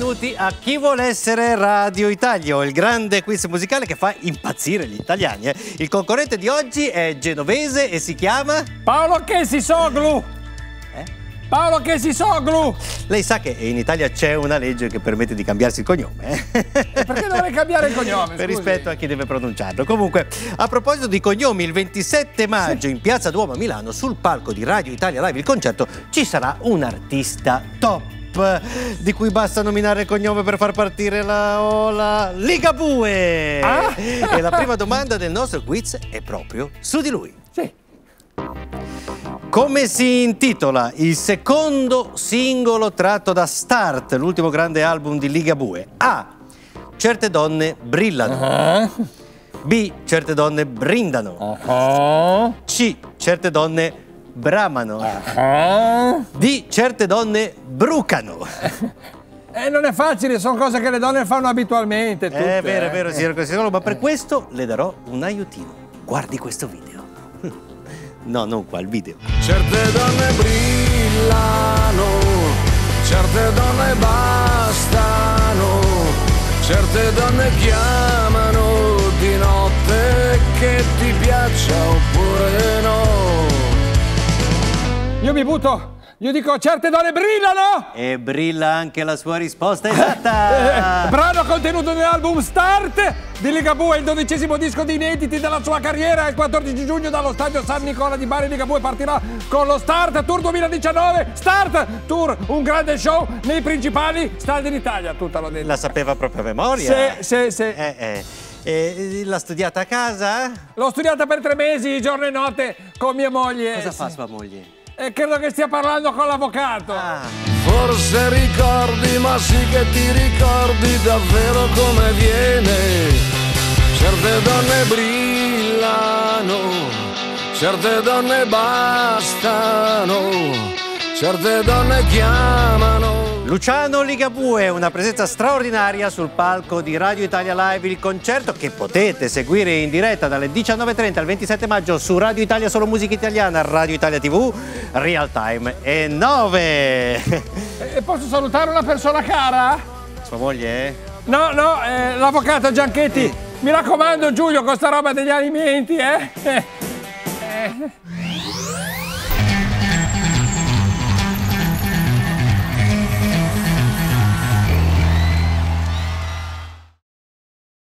Benvenuti a Chi vuole essere Radio Italia, il grande quiz musicale che fa impazzire gli italiani. eh. Il concorrente di oggi è genovese e si chiama... Paolo Chesisoglu! Eh? Paolo Chesisoglu! Lei sa che in Italia c'è una legge che permette di cambiarsi il cognome. eh? Perché dovrei cambiare il cognome? Per scusi? rispetto a chi deve pronunciarlo. Comunque, a proposito di cognomi, il 27 maggio in Piazza Duomo a Milano, sul palco di Radio Italia Live il concerto, ci sarà un artista top di cui basta nominare il cognome per far partire la ola Ligabue. Ah? E la prima domanda del nostro quiz è proprio su di lui. Sì. Come si intitola il secondo singolo tratto da Start, l'ultimo grande album di Ligabue? A. Certe donne brillano. Ah. B. Certe donne brindano. Ah. C. Certe donne bramano. Ah. D. Certe donne brucano. Eh, non è facile, sono cose che le donne fanno abitualmente. Tutte, È vero, è vero, eh. signor Costantino, ma per questo le darò un aiutino. Guardi questo video. No, non qua, il video. Certe donne brillano, certe donne bastano, certe donne chiamano Io mi butto, io dico certe donne brillano! E brilla anche la sua risposta Eh, esatta. brano contenuto nell'album Start di Ligabue, il dodicesimo disco di inediti della sua carriera. Il 14 giugno dallo stadio San Nicola di Bari Ligabue partirà con lo Start Tour 2019. Start Tour, un grande show nei principali stadi d'Italia. Tutta l'ho detto. La sapeva proprio a memoria. Sì, sì, sì. Eh, eh. E l'ha studiata a casa? L'ho studiata per tre mesi, giorno e notte, con mia moglie. Cosa fa sua moglie? E credo che stia parlando con l'avvocato. Ah, Forse ricordi, ma sì che ti ricordi davvero come viene. Certe donne brillano, certe donne bastano, certe donne chiamano. Luciano Ligabue, una presenza straordinaria sul palco di Radio Italia Live, il concerto che potete seguire in diretta dalle 19.30 al 27 maggio su Radio Italia Solo Musica Italiana, Radio Italia TV, Real Time e 9. E posso salutare una persona cara? Sua moglie? eh? No, no, eh, l'avvocato Gianchetti. Mi raccomando, Giulio, con sta roba degli alimenti, eh? Eh, eh.